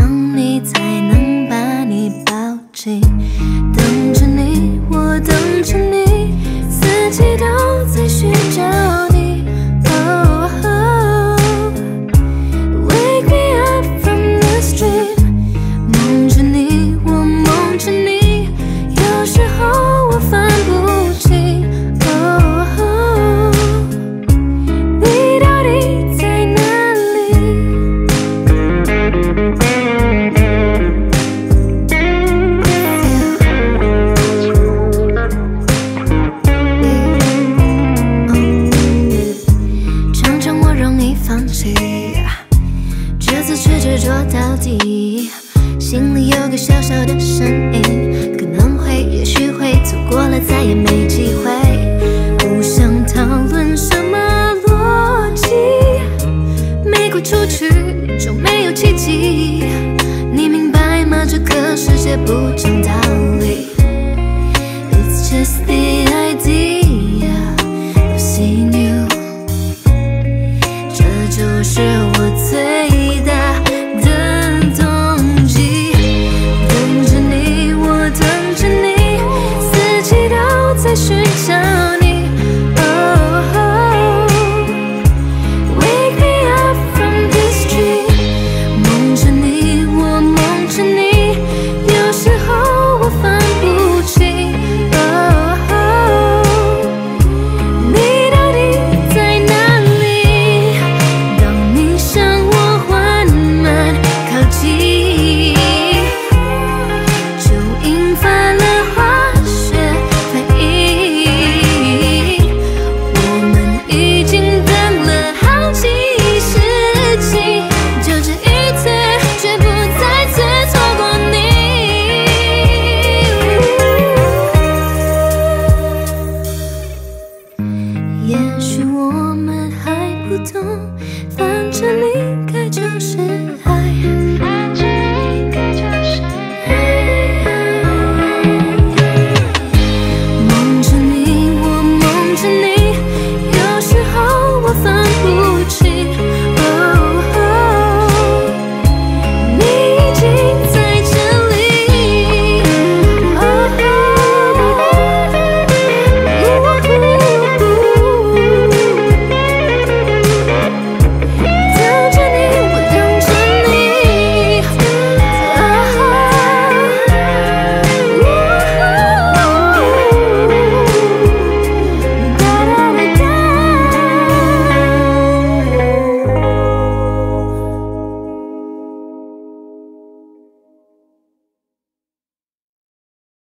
想你才能把你抱紧等着你我等着你四季都在寻找。你明白吗这个世界不讲道理 it's just the idea of seeing 反正离开就是爱。